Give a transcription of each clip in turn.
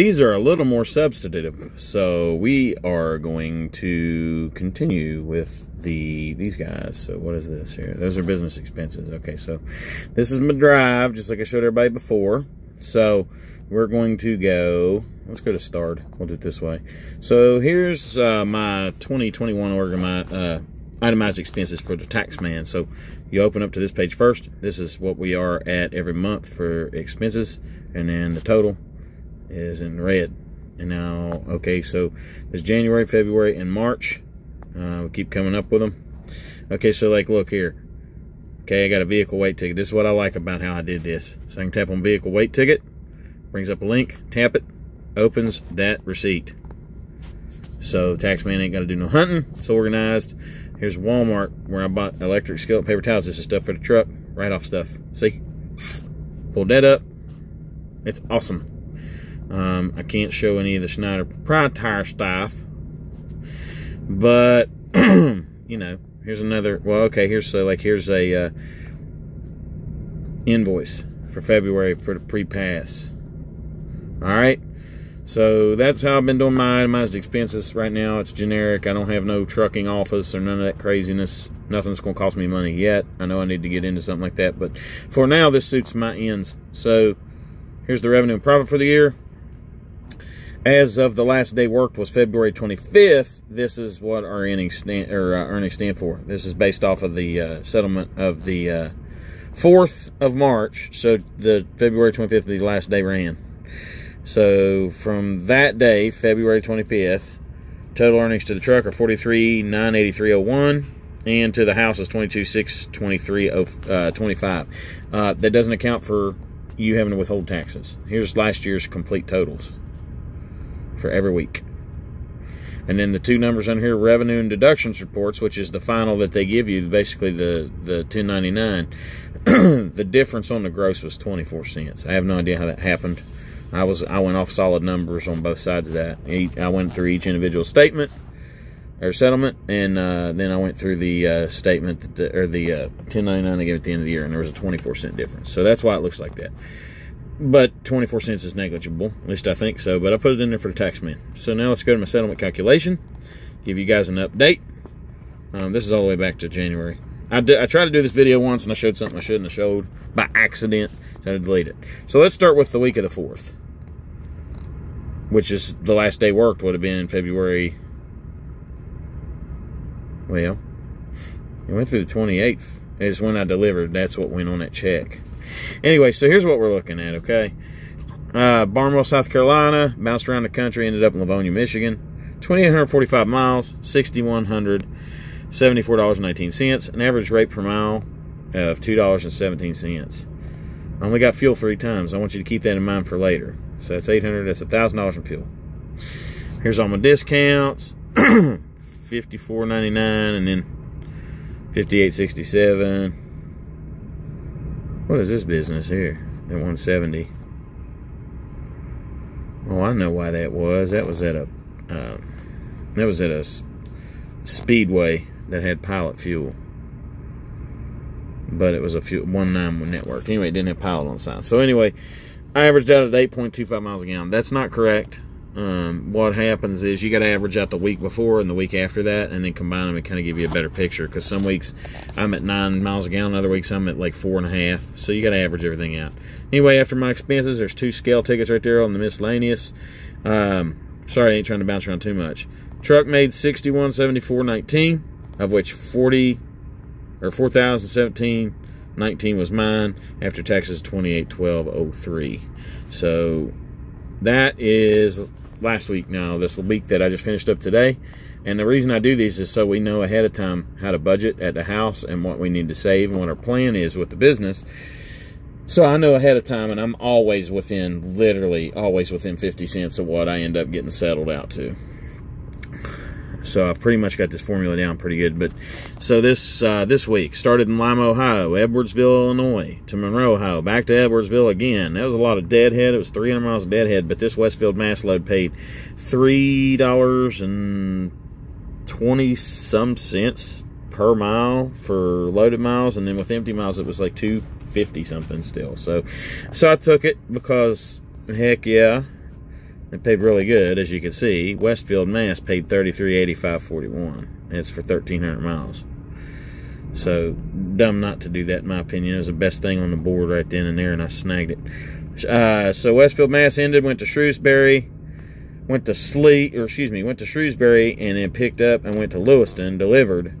These are a little more substantive, so we are going to continue with the these guys. So what is this here? Those are business expenses. Okay, so this is my drive, just like I showed everybody before. So we're going to go, let's go to start. We'll do it this way. So here's uh, my 2021 organized, uh, itemized expenses for the tax man. So you open up to this page first. This is what we are at every month for expenses. And then the total is in red. And now, okay, so there's January, February, and March. Uh, we keep coming up with them. Okay, so like, look here. Okay, I got a vehicle weight ticket. This is what I like about how I did this. So I can tap on vehicle weight ticket, brings up a link, tap it, opens that receipt. So tax man ain't got to do no hunting. It's organized. Here's Walmart where I bought electric skillet paper towels. This is stuff for the truck. Write off stuff. See? Pulled that up. It's awesome. Um, I can't show any of the Schneider proprietary stuff, but you know, here's another. Well, okay, here's so like here's a uh, invoice for February for the pre-pass. All right, so that's how I've been doing my itemized expenses right now. It's generic. I don't have no trucking office or none of that craziness. Nothing's gonna cost me money yet. I know I need to get into something like that, but for now, this suits my ends. So here's the revenue and profit for the year as of the last day worked was February 25th, this is what our earnings stand, or, uh, earnings stand for. This is based off of the uh, settlement of the uh, 4th of March. So the February 25th the last day ran. So from that day, February 25th, total earnings to the truck are 43 983.01 and to the house is 22 623 uh, 25. Uh, that doesn't account for you having to withhold taxes. Here's last year's complete totals for every week. And then the two numbers on here, revenue and deductions reports, which is the final that they give you, basically the, the 1099. the difference on the gross was 24 cents. I have no idea how that happened. I was I went off solid numbers on both sides of that. I went through each individual statement or settlement, and uh, then I went through the uh, statement that, or the uh, 1099 they gave at the end of the year, and there was a 24 cent difference. So that's why it looks like that but 24 cents is negligible. At least I think so. But I put it in there for the tax man. So now let's go to my settlement calculation. Give you guys an update. Um, this is all the way back to January. I, did, I tried to do this video once and I showed something I shouldn't have showed by accident. So I had to delete it. So let's start with the week of the 4th. Which is the last day worked would have been February. Well, it went through the 28th. is when I delivered. That's what went on that check. Anyway, so here's what we're looking at, okay? Uh, Barnwell, South Carolina, bounced around the country, ended up in Livonia, Michigan. 2,845 miles, $6,174.19. An average rate per mile of $2.17. I only got fuel three times. I want you to keep that in mind for later. So that's 800 that's $1,000 in fuel. Here's all my discounts. 54.99 and then 58.67 what is this business here at 170? Oh, I know why that was. That was at a uh, that was at a speedway that had pilot fuel, but it was a fuel one nine network. Anyway, it didn't have pilot on the sign. So anyway, I averaged out at 8.25 miles a gallon. That's not correct um, what happens is you got to average out the week before and the week after that and then combine them and kind of give you a better picture. Because some weeks i'm at nine miles a gallon other weeks i'm at like four and a half. So you got to average everything out. Anyway after my expenses there's two scale tickets right there on the miscellaneous. Um, sorry i ain't trying to bounce around too much. Truck made 6174.19 of which 40 or 4017 19 was mine. After taxes 281203 so that is last week now, this week that I just finished up today. And the reason I do these is so we know ahead of time how to budget at the house and what we need to save and what our plan is with the business. So I know ahead of time, and I'm always within, literally always within 50 cents of what I end up getting settled out to. So I've pretty much got this formula down pretty good. But so this uh, this week started in Lima, Ohio, Edwardsville, Illinois, to Monroe, Ohio, back to Edwardsville again. That was a lot of deadhead. It was 300 miles of deadhead. But this Westfield mass load paid three dollars and twenty some cents per mile for loaded miles, and then with empty miles it was like two fifty something still. So so I took it because heck yeah It paid really good, as you can see. Westfield, Mass paid thirty-three eighty-five forty-one. It's for thirteen hundred miles. So dumb not to do that, in my opinion. It was the best thing on the board right then and there, and I snagged it. Uh, so Westfield, Mass ended, went to Shrewsbury, went to Sleet, or excuse me, went to Shrewsbury, and then picked up and went to Lewiston, delivered.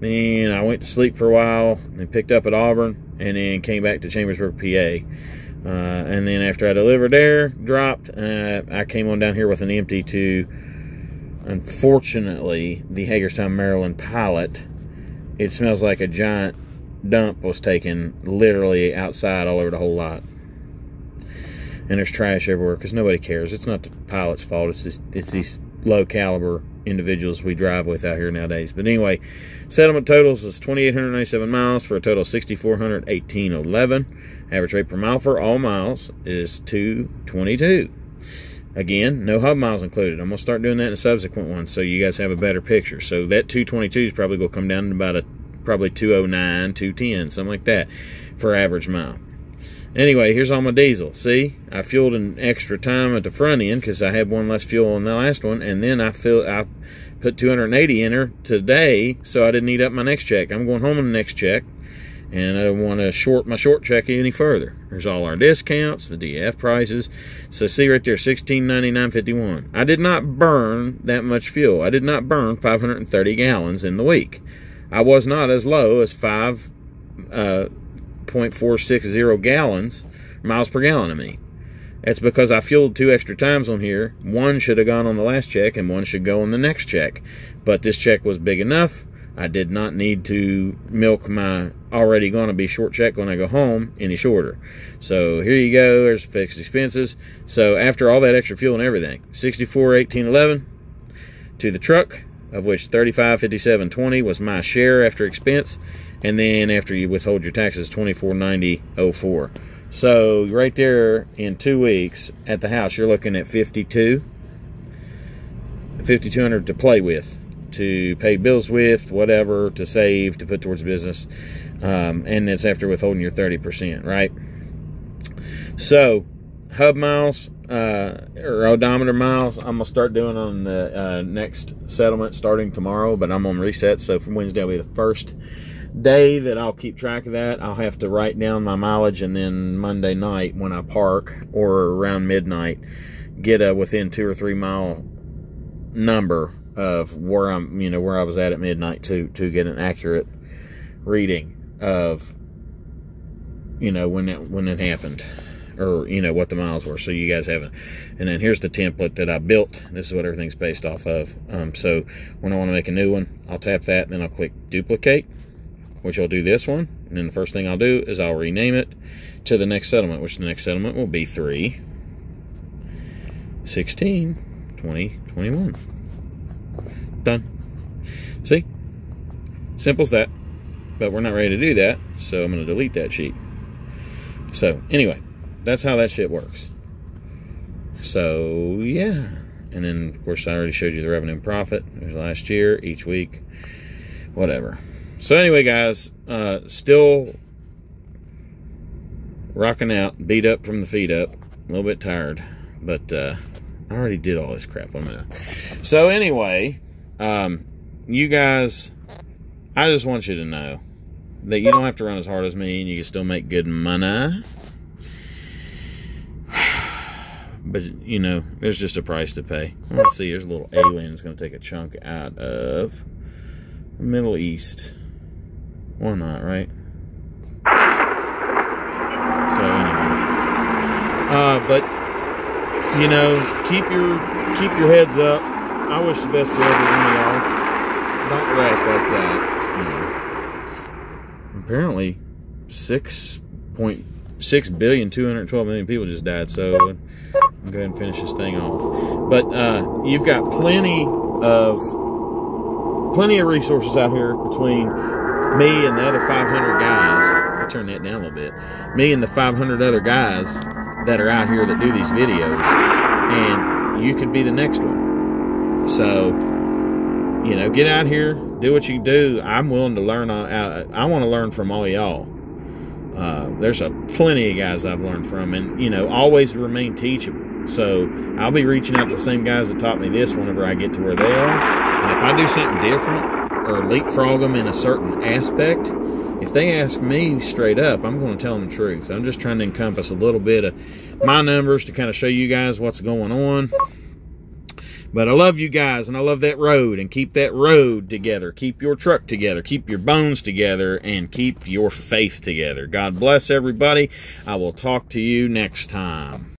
Then I went to sleep for a while, and picked up at Auburn, and then came back to Chambersburg, PA. Uh, and then after I delivered there, dropped, uh, I came on down here with an empty to, unfortunately, the Hagerstown, Maryland pilot. It smells like a giant dump was taken literally outside all over the whole lot. And there's trash everywhere because nobody cares. It's not the pilot's fault. It's just, it's these low caliber individuals we drive with out here nowadays. But anyway, settlement totals is 2,897 miles for a total of 6,418.11. Average rate per mile for all miles is 222. Again, no hub miles included. I'm going to start doing that in subsequent one so you guys have a better picture. So that 222 is probably going to come down to about a probably 209, 210, something like that for average mile. Anyway, here's all my diesel. See, I fueled an extra time at the front end because I had one less fuel on the last one, and then I fill I put 280 in her today, so I didn't eat up my next check. I'm going home on the next check, and I don't want to short my short check any further. There's all our discounts, the DF prices. So see right there, 16.99.51. I did not burn that much fuel. I did not burn 530 gallons in the week. I was not as low as five. Uh, 0.460 gallons, miles per gallon of me. That's because I fueled two extra times on here. One should have gone on the last check and one should go on the next check. But this check was big enough. I did not need to milk my already going to be short check when I go home any shorter. So here you go. There's fixed expenses. So after all that extra fuel and everything, 64, 18, 11 to the truck, of which 35, 57, 20 was my share after expense and then after you withhold your taxes 2490.04 so right there in two weeks at the house you're looking at 52 5200 to play with to pay bills with whatever to save to put towards business um, and it's after withholding your 30% right? So hub miles uh, or odometer miles I'm gonna start doing on the uh, next settlement starting tomorrow but I'm on reset so from Wednesday will be the first day that I'll keep track of that. I'll have to write down my mileage and then Monday night when I park or around midnight get a within two or three mile number of where I'm, you know, where I was at at midnight to to get an accurate reading of you know when it when it happened or you know what the miles were so you guys haven't and then here's the template that I built this is what everything's based off of um, so when I want to make a new one I'll tap that and then I'll click duplicate which I'll do this one. And then the first thing I'll do is I'll rename it to the next settlement, which the next settlement will be 3, 16, 20, 21. Done. See? Simple as that. But we're not ready to do that, so I'm going to delete that sheet. So, anyway, that's how that shit works. So, yeah. And then, of course, I already showed you the revenue and profit. There's last year, each week, whatever. So anyway, guys, uh, still rocking out, beat up from the feet up, a little bit tired, but uh, I already did all this crap. I'm gonna. So anyway, um, you guys, I just want you to know that you don't have to run as hard as me, and you can still make good money. But you know, there's just a price to pay. Let's see. There's a little alien that's going to take a chunk out of Middle East. Or not, right? So anyway. Uh, but you know, keep your keep your heads up. I wish the best for every one of y'all. Don't react like that. You know. Apparently six point six billion two hundred twelve million people just died, so I'll go ahead and finish this thing off. But uh, you've got plenty of plenty of resources out here between me and the other 500 guys, I turn that down a little bit, me and the 500 other guys that are out here that do these videos, and you could be the next one. So, you know, get out here, do what you do. I'm willing to learn. Uh, I want to learn from all y'all. Uh, there's a plenty of guys I've learned from, and you know, always remain teachable. So I'll be reaching out to the same guys that taught me this whenever I get to where they are. And if I do something different or leapfrog them in a certain aspect, if they ask me straight up, I'm going to tell them the truth. I'm just trying to encompass a little bit of my numbers to kind of show you guys what's going on. But I love you guys and I love that road and keep that road together. Keep your truck together. Keep your bones together and keep your faith together. God bless everybody. I will talk to you next time.